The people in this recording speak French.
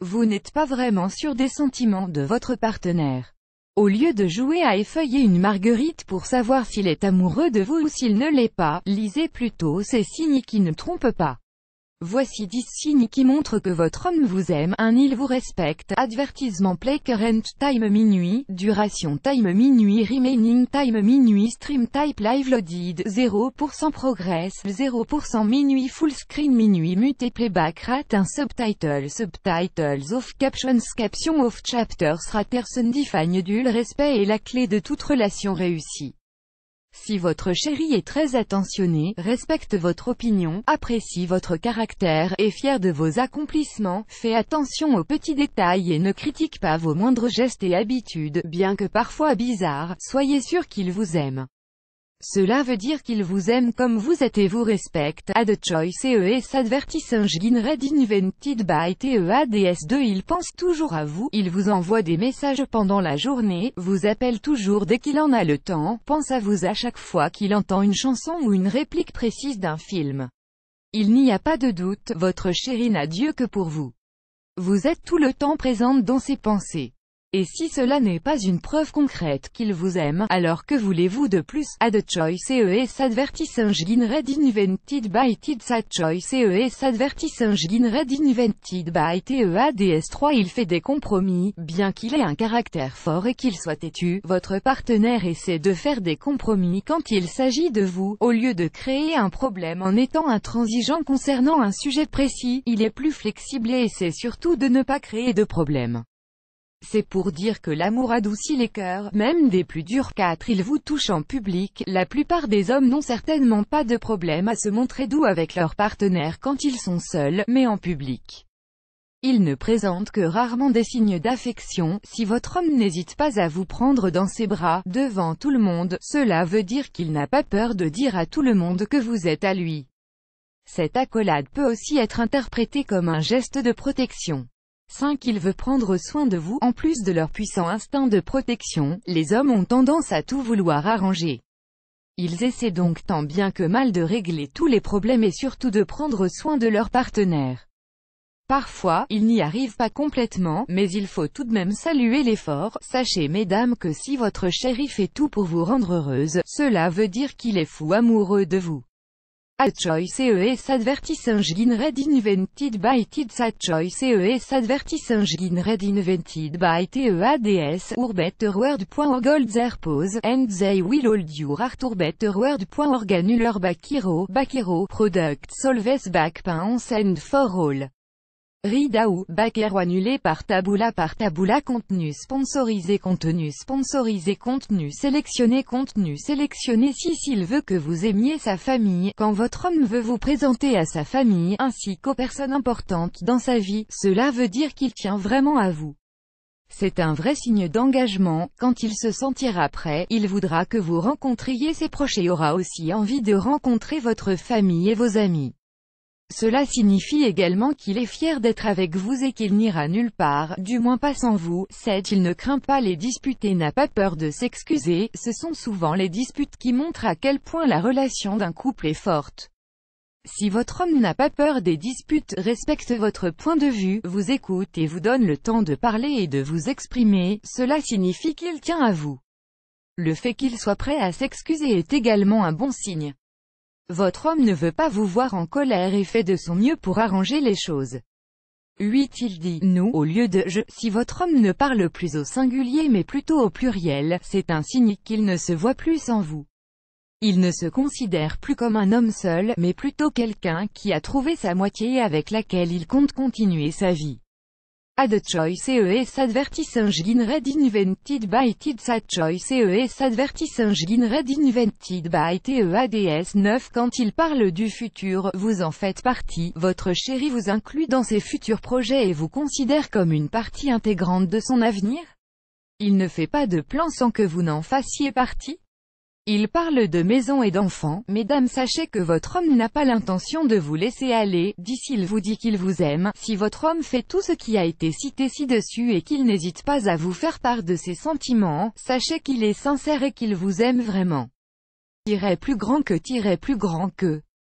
vous n'êtes pas vraiment sûr des sentiments de votre partenaire. Au lieu de jouer à effeuiller une marguerite pour savoir s'il est amoureux de vous ou s'il ne l'est pas, lisez plutôt ces signes qui ne trompent pas. Voici 10 signes qui montrent que votre homme vous aime. 1. Il vous respecte. Advertisement play current time minuit. Duration time minuit. Remaining time minuit. Stream type live loaded. 0% progress. 0% minuit. Full screen minuit. Mute playback rate. Un subtitle. Subtitles of captions. Caption of chapters. Raterson define du respect est la clé de toute relation réussie. Si votre chéri est très attentionné, respecte votre opinion, apprécie votre caractère, est fier de vos accomplissements, fait attention aux petits détails et ne critique pas vos moindres gestes et habitudes, bien que parfois bizarres, soyez sûr qu'il vous aime. Cela veut dire qu'il vous aime comme vous êtes et vous respecte. Add choice EES advertising red invented by TEADS2 Il pense toujours à vous, il vous envoie des messages pendant la journée, vous appelle toujours dès qu'il en a le temps, pense à vous à chaque fois qu'il entend une chanson ou une réplique précise d'un film. Il n'y a pas de doute, votre chéri n'a Dieu que pour vous. Vous êtes tout le temps présente dans ses pensées. Et si cela n'est pas une preuve concrète qu'il vous aime, alors que voulez-vous de plus? Add choice EES advertising red invented by TIDS. Choice EES advertising red invented by TEADS3 Il fait des compromis, bien qu'il ait un caractère fort et qu'il soit têtu, votre partenaire essaie de faire des compromis quand il s'agit de vous, au lieu de créer un problème en étant intransigeant concernant un sujet précis, il est plus flexible et essaie surtout de ne pas créer de problème. C'est pour dire que l'amour adoucit les cœurs, même des plus durs 4 il vous touche en public, la plupart des hommes n'ont certainement pas de problème à se montrer doux avec leur partenaire quand ils sont seuls, mais en public. Ils ne présentent que rarement des signes d'affection, si votre homme n'hésite pas à vous prendre dans ses bras, devant tout le monde, cela veut dire qu'il n'a pas peur de dire à tout le monde que vous êtes à lui. Cette accolade peut aussi être interprétée comme un geste de protection. 5. Il veut prendre soin de vous, en plus de leur puissant instinct de protection, les hommes ont tendance à tout vouloir arranger. Ils essaient donc tant bien que mal de régler tous les problèmes et surtout de prendre soin de leur partenaire. Parfois, ils n'y arrivent pas complètement, mais il faut tout de même saluer l'effort. Sachez mesdames que si votre chéri fait tout pour vous rendre heureuse, cela veut dire qu'il est fou amoureux de vous. A choice EES advertising red invented by TIDS A choice EES advertising red invented by TEADS or betterword.org pose, and they will hold your heart or betterword.org annular Bakiro, Bakiro, product solves back and for all. Ridao, Bakero annulé par Tabula par Tabula Contenu sponsorisé Contenu sponsorisé Contenu sélectionné Contenu sélectionné Si s'il veut que vous aimiez sa famille, quand votre homme veut vous présenter à sa famille, ainsi qu'aux personnes importantes dans sa vie, cela veut dire qu'il tient vraiment à vous. C'est un vrai signe d'engagement, quand il se sentira prêt, il voudra que vous rencontriez ses proches et aura aussi envie de rencontrer votre famille et vos amis. Cela signifie également qu'il est fier d'être avec vous et qu'il n'ira nulle part, du moins pas sans vous. 7. Il ne craint pas les disputes et n'a pas peur de s'excuser, ce sont souvent les disputes qui montrent à quel point la relation d'un couple est forte. Si votre homme n'a pas peur des disputes, respecte votre point de vue, vous écoute et vous donne le temps de parler et de vous exprimer, cela signifie qu'il tient à vous. Le fait qu'il soit prêt à s'excuser est également un bon signe. Votre homme ne veut pas vous voir en colère et fait de son mieux pour arranger les choses. 8. Il dit « nous » au lieu de « je ». Si votre homme ne parle plus au singulier mais plutôt au pluriel, c'est un signe qu'il ne se voit plus sans vous. Il ne se considère plus comme un homme seul, mais plutôt quelqu'un qui a trouvé sa moitié avec laquelle il compte continuer sa vie. Add choice EES advertising red invented by TIDS A choice EES advertising red invented by TEADS 9 Quand il parle du futur, vous en faites partie, votre chéri vous inclut dans ses futurs projets et vous considère comme une partie intégrante de son avenir? Il ne fait pas de plan sans que vous n'en fassiez partie? Il parle de maison et d'enfants. Mesdames sachez que votre homme n'a pas l'intention de vous laisser aller, dit s'il vous dit qu'il vous aime. Si votre homme fait tout ce qui a été cité ci-dessus et qu'il n'hésite pas à vous faire part de ses sentiments, sachez qu'il est sincère et qu'il vous aime vraiment. Tirer plus grand que tirer plus grand que.